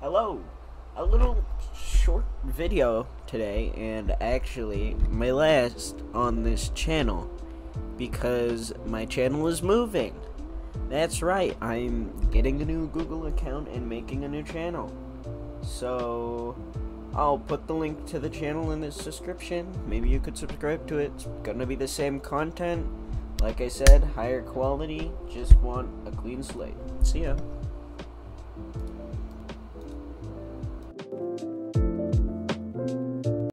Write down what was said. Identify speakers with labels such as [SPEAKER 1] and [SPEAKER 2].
[SPEAKER 1] Hello! A little short video today, and actually my last on this channel, because my channel is moving. That's right, I'm getting a new Google account and making a new channel. So, I'll put the link to the channel in the description. Maybe you could subscribe to it. It's gonna be the same content. Like I said, higher quality. Just want a clean slate. See ya.